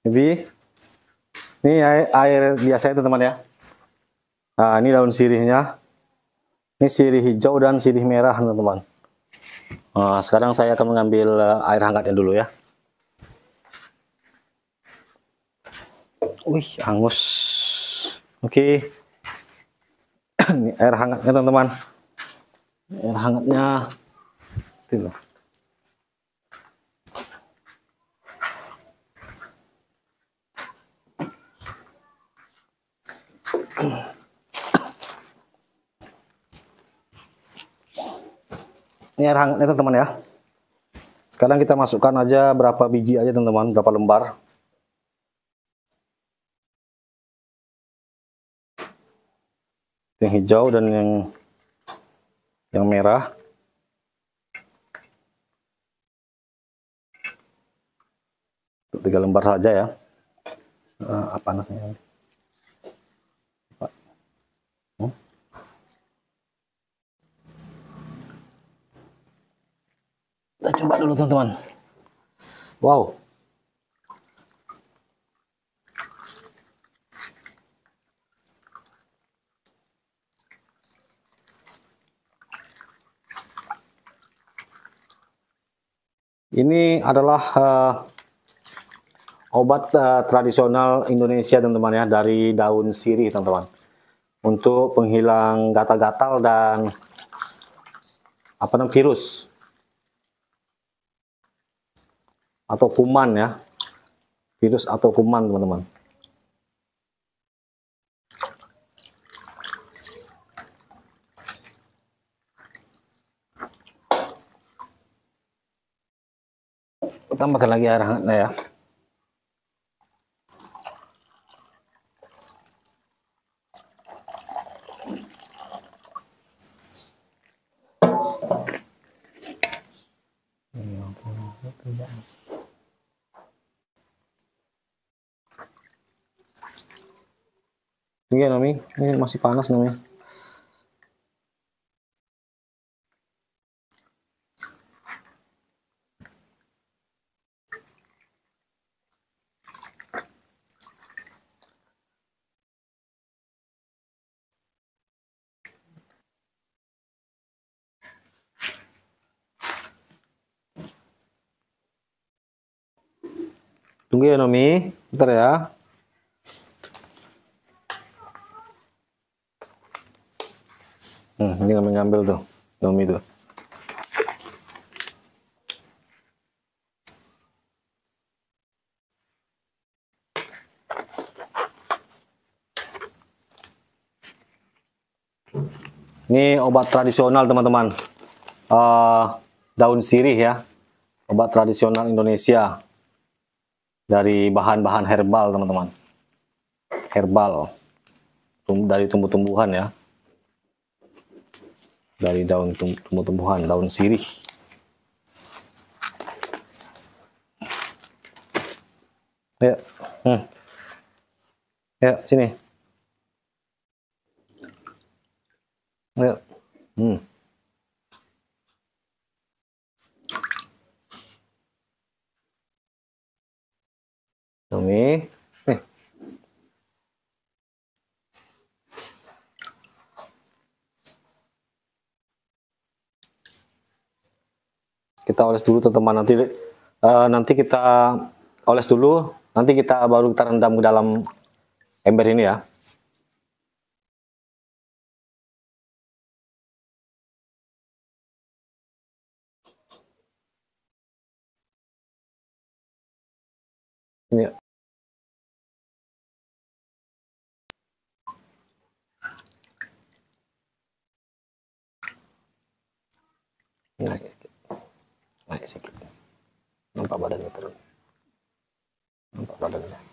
Jadi ini air, air biasa itu teman ya. Nah ini daun sirihnya. Ini sirih hijau dan sirih merah teman-teman. Nah, sekarang saya akan mengambil eh, air hangatnya dulu ya. Wih, hangus. Oke. Ini air hangatnya teman-teman. Air hangatnya. Itu Ini air hangatnya teman-teman ya. Sekarang kita masukkan aja berapa biji aja teman-teman, berapa lembar. Yang hijau dan yang yang merah. Tiga lembar saja ya. Uh, apa nasnya? Kita coba dulu teman-teman. Wow. Ini adalah uh, obat uh, tradisional Indonesia teman-teman ya dari daun sirih teman-teman untuk penghilang gatal-gatal dan apa namanya virus atau kuman ya. Virus atau kuman teman-teman. Tambahkan lagi air hangatnya ya Ini Nami, ini masih panas Nami. Tunggu ya Nomi, bentar ya. Hmm, ini kami ngambil tuh, Nomi tuh. Ini obat tradisional teman-teman. Uh, daun sirih ya. Obat tradisional Indonesia. Dari bahan-bahan herbal teman-teman. Herbal. Dari tumbuh-tumbuhan ya. Dari daun tumbuh-tumbuhan, daun sirih. Ya. Hmm. Ya, sini. Ya. Hmm. Ini. Nih. Kita oles dulu teman-teman. Nanti uh, nanti kita oles dulu, nanti kita baru kita rendam ke dalam ember ini ya. Ini naik sedikit, naik sedikit. Nampak badannya turun. Nampak badannya.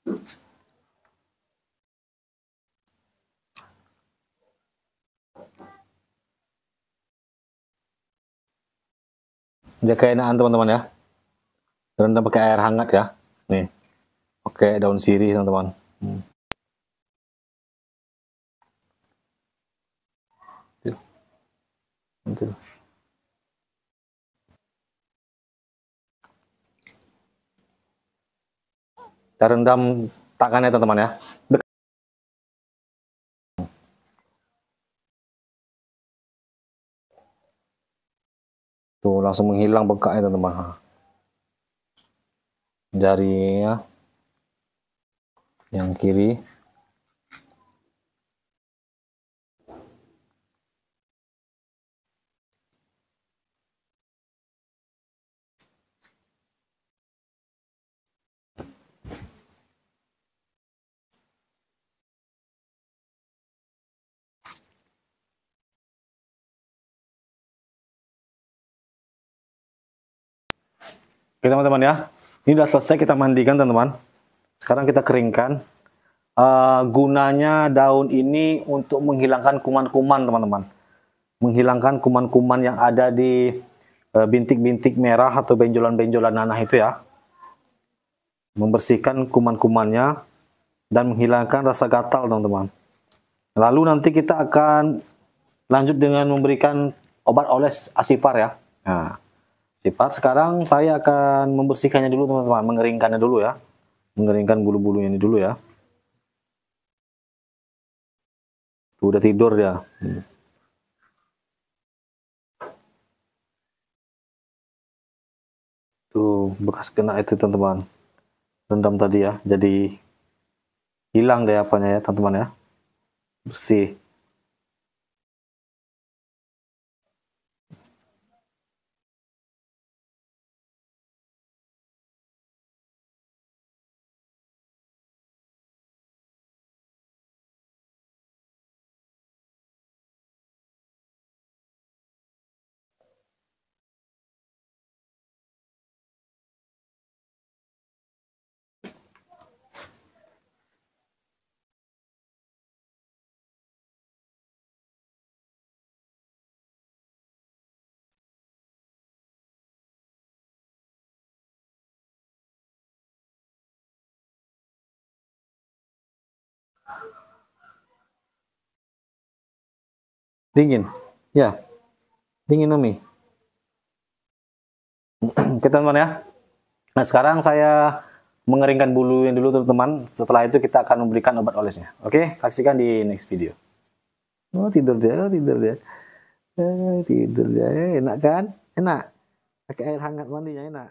Dia keenaan teman-teman ya. Rendam pakai air hangat ya. Nih. Oke, daun sirih teman-teman. Hmm. Kita rendam tangannya teman-teman ya. Tuh langsung menghilang bekaknya teman-teman. Jarinya yang kiri Oke teman-teman ya, ini sudah selesai kita mandikan teman-teman. Sekarang kita keringkan. Uh, gunanya daun ini untuk menghilangkan kuman-kuman teman-teman. Menghilangkan kuman-kuman yang ada di eh, bintik-bintik uh, merah atau benjolan-benjolan nanah itu ya. Membersihkan kuman-kumannya dan menghilangkan rasa gatal teman-teman. Lalu nanti kita akan lanjut dengan memberikan obat oles asipar ya. Nah, sifat. Sekarang saya akan membersihkannya dulu teman-teman, mengeringkannya dulu ya. Mengeringkan bulu-bulu ini dulu ya. Tuh, udah tidur ya. Tuh, bekas kena itu teman-teman. Rendam tadi ya, jadi hilang deh apanya ya teman-teman ya. Bersih. Dingin. Ya. Dingin Umi. kita teman ya. Nah, sekarang saya mengeringkan bulu yang dulu teman-teman. Setelah itu kita akan memberikan obat olesnya. Oke, saksikan di next video. Oh, tidur dia, tidur dia. Eh, tidur dia. Enak kan? Enak. Pakai air hangat mandinya enak.